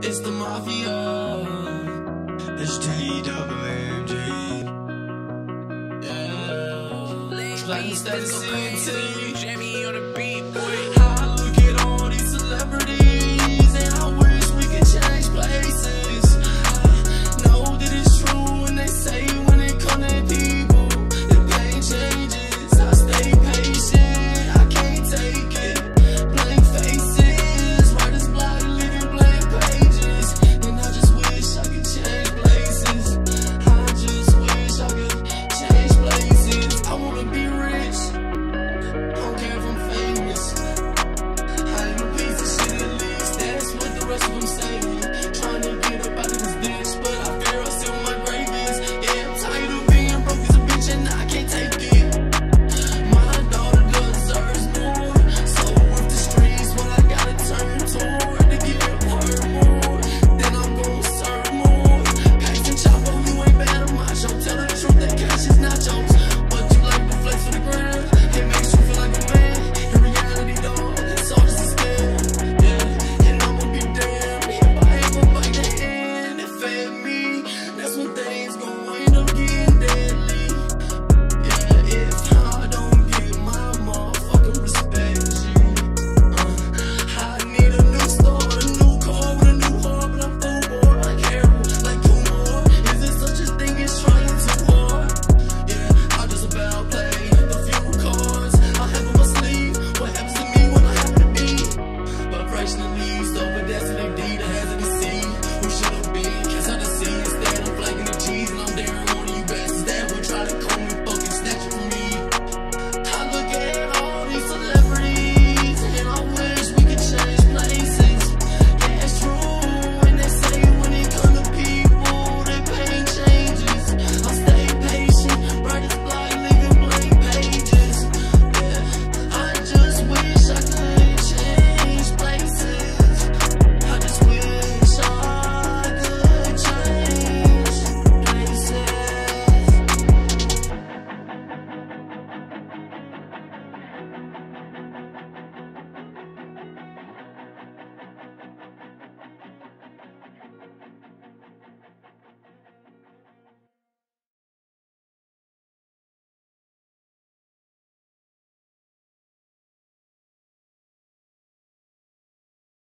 It's the mafia. HTWMG. Yeah. Flying status CNT. Jamie on the beat, boy. forever.